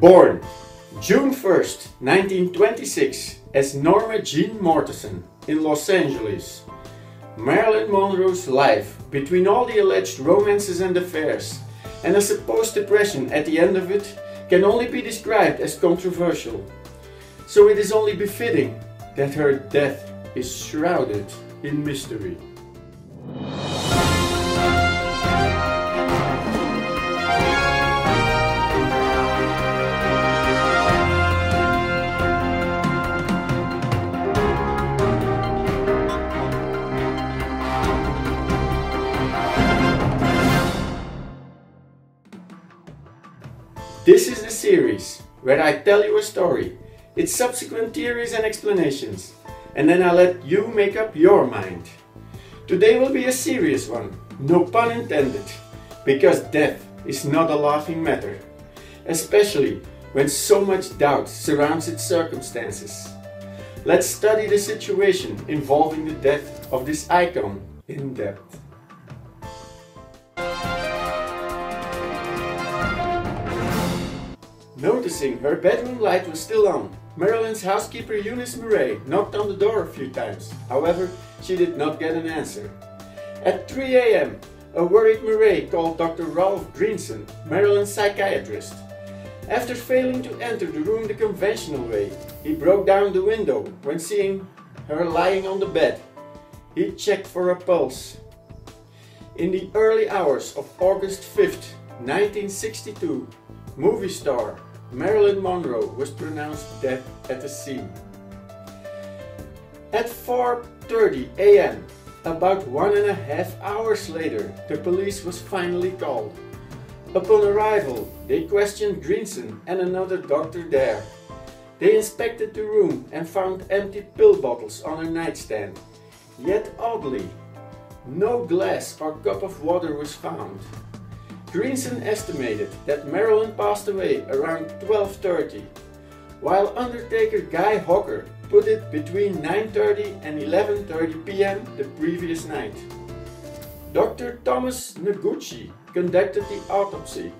Born June 1st, 1926, as Norma Jean Mortensen in Los Angeles, Marilyn Monroe's life, between all the alleged romances and affairs, and a supposed depression at the end of it, can only be described as controversial. So it is only befitting that her death is shrouded in mystery. This is the series where I tell you a story, its subsequent theories and explanations, and then I let you make up your mind. Today will be a serious one, no pun intended, because death is not a laughing matter, especially when so much doubt surrounds its circumstances. Let's study the situation involving the death of this icon in depth. Noticing her bedroom light was still on, Marilyn's housekeeper Eunice Murray knocked on the door a few times. However, she did not get an answer. At 3 a.m., a worried Murray called Dr. Ralph Greenson, Marilyn's psychiatrist. After failing to enter the room the conventional way, he broke down the window when seeing her lying on the bed. He checked for a pulse. In the early hours of August 5th, 1962, movie star Marilyn Monroe was pronounced dead at the scene. At 4.30 am, about one and a half hours later, the police was finally called. Upon arrival, they questioned Greenson and another doctor there. They inspected the room and found empty pill bottles on her nightstand. Yet oddly, no glass or cup of water was found. Greenson estimated that Marilyn passed away around 12.30, while Undertaker Guy Hockett put it between 9.30 and 11.30 pm the previous night. Dr. Thomas Noguchi conducted the autopsy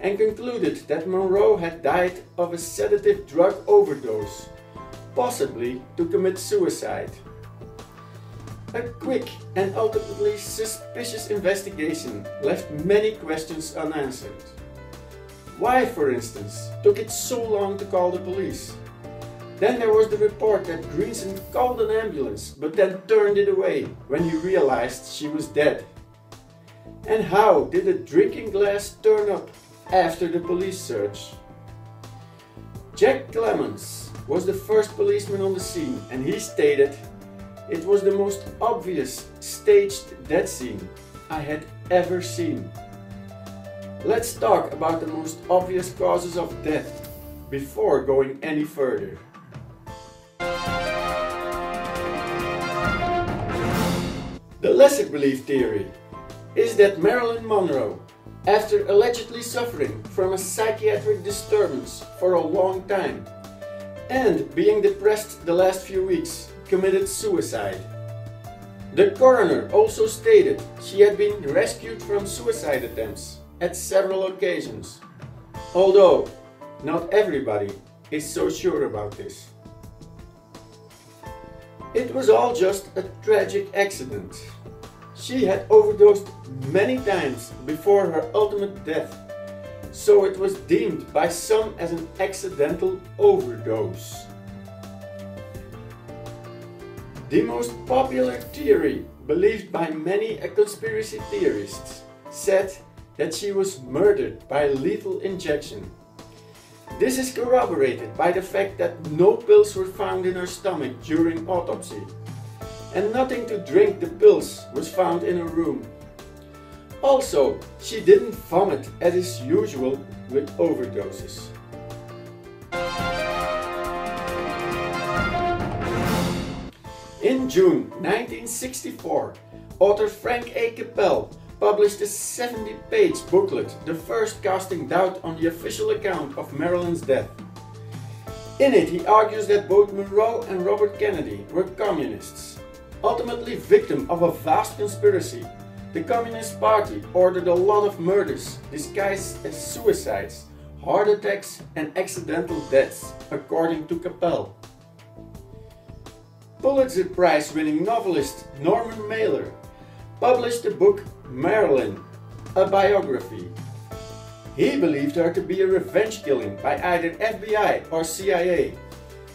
and concluded that Monroe had died of a sedative drug overdose, possibly to commit suicide. A quick and ultimately suspicious investigation left many questions unanswered. Why, for instance, took it so long to call the police? Then there was the report that Greenson called an ambulance but then turned it away when he realized she was dead. And how did a drinking glass turn up after the police search? Jack Clemmons was the first policeman on the scene and he stated it was the most obvious staged death scene I had ever seen. Let's talk about the most obvious causes of death before going any further. The lesser believed theory is that Marilyn Monroe, after allegedly suffering from a psychiatric disturbance for a long time and being depressed the last few weeks, committed suicide. The coroner also stated she had been rescued from suicide attempts at several occasions, although not everybody is so sure about this. It was all just a tragic accident. She had overdosed many times before her ultimate death, so it was deemed by some as an accidental overdose. The most popular theory, believed by many conspiracy theorists, said that she was murdered by lethal injection. This is corroborated by the fact that no pills were found in her stomach during autopsy, and nothing to drink the pills was found in her room. Also, she didn't vomit as is usual with overdoses. In June 1964, author Frank A. Capell published a 70-page booklet, the first casting doubt on the official account of Marilyn's death. In it, he argues that both Monroe and Robert Kennedy were communists. Ultimately victim of a vast conspiracy, the Communist Party ordered a lot of murders disguised as suicides, heart attacks and accidental deaths, according to Capell. Pulitzer Prize winning novelist Norman Mailer published the book Marilyn, a biography. He believed her to be a revenge killing by either FBI or CIA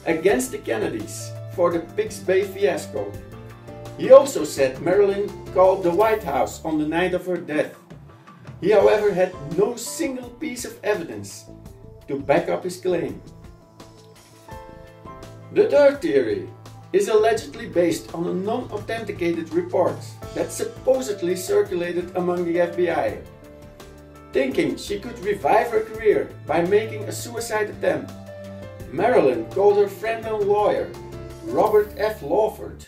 against the Kennedys for the Pigs Bay fiasco. He also said Marilyn called the White House on the night of her death. He however had no single piece of evidence to back up his claim. The third theory is allegedly based on a non-authenticated report that supposedly circulated among the FBI. Thinking she could revive her career by making a suicide attempt, Marilyn called her friend and lawyer, Robert F. Lawford,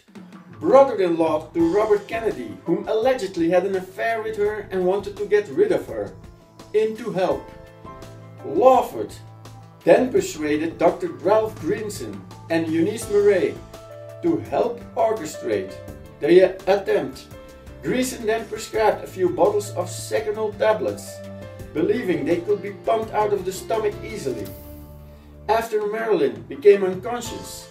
brother-in-law to Robert Kennedy, whom allegedly had an affair with her and wanted to get rid of her, in to help. Lawford then persuaded Dr. Ralph Greenson and Eunice Murray to help orchestrate the attempt. Greenson then prescribed a few bottles of Seconal tablets, believing they could be pumped out of the stomach easily. After Marilyn became unconscious,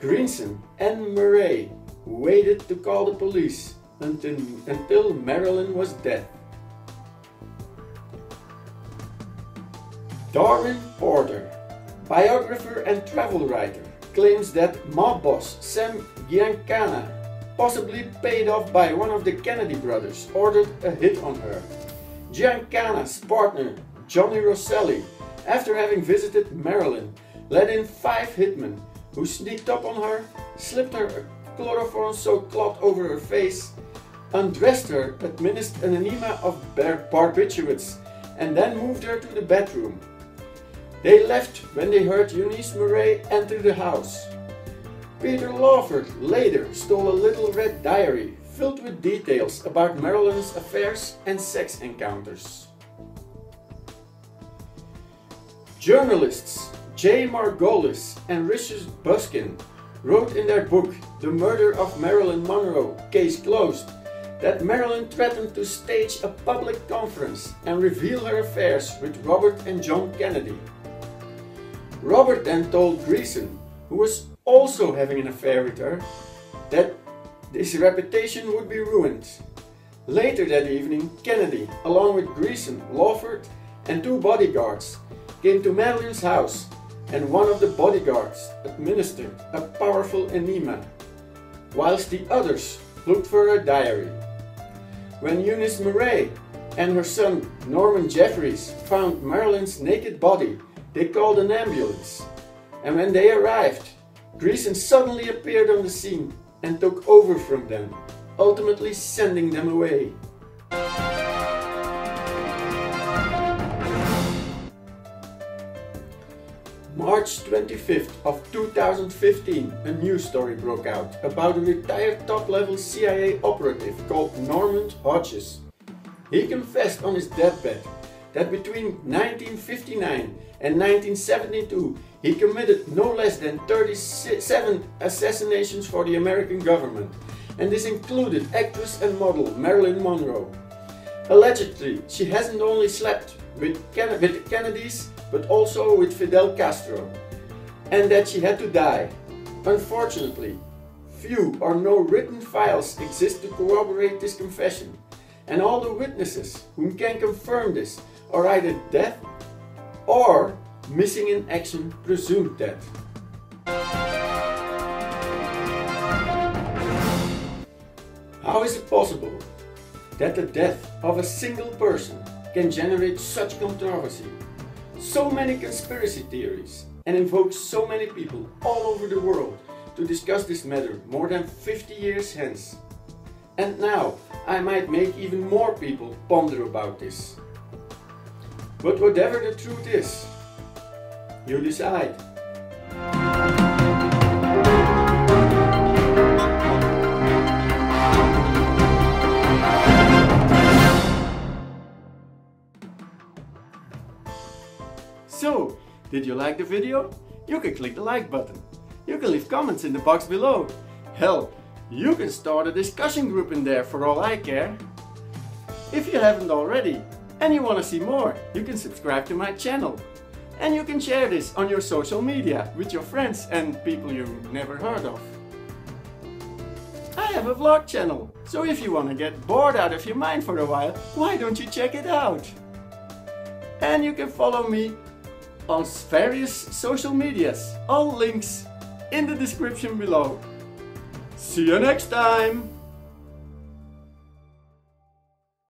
Greenson and Murray waited to call the police until, until Marilyn was dead. Darwin Porter, biographer and travel writer, claims that mob boss Sam Giancana, possibly paid off by one of the Kennedy brothers, ordered a hit on her. Giancana's partner, Johnny Rosselli, after having visited Marilyn, let in five hitmen who sneaked up on her, slipped her a chloroform-soaked cloth over her face, undressed her, administered an enema of barbiturates, and then moved her to the bedroom. They left when they heard Eunice Murray enter the house. Peter Lawford later stole a little red diary filled with details about Marilyn's affairs and sex encounters. Journalists J. Margolis and Richard Buskin wrote in their book The Murder of Marilyn Monroe, Case Closed, that Marilyn threatened to stage a public conference and reveal her affairs with Robert and John Kennedy. Robert then told Greenson, who was also having an affair with her, that his reputation would be ruined. Later that evening, Kennedy, along with Greenson, Lawford, and two bodyguards, came to Marilyn's house and one of the bodyguards administered a powerful enema, whilst the others looked for her diary. When Eunice Murray and her son Norman Jefferies found Marilyn's naked body, they called an ambulance. And when they arrived, Greenson suddenly appeared on the scene and took over from them, ultimately sending them away. March 25th of 2015, a news story broke out about a retired top-level CIA operative called Norman Hodges. He confessed on his deathbed that between 1959 and 1972 he committed no less than 37 assassinations for the American government, and this included actress and model Marilyn Monroe. Allegedly, she hasn't only slept with, Ken with the Kennedys, but also with Fidel Castro, and that she had to die. Unfortunately, few or no written files exist to corroborate this confession, and all the witnesses who can confirm this are either dead or missing in action presumed dead. How is it possible that the death of a single person can generate such controversy so many conspiracy theories and invoke so many people all over the world to discuss this matter more than 50 years hence. And now I might make even more people ponder about this. But whatever the truth is, you decide. So, did you like the video? You can click the like button. You can leave comments in the box below. Hell, you can start a discussion group in there for all I care. If you haven't already and you want to see more, you can subscribe to my channel. And you can share this on your social media with your friends and people you never heard of. I have a vlog channel, so if you want to get bored out of your mind for a while, why don't you check it out? And you can follow me on various social medias, all links in the description below. See you next time!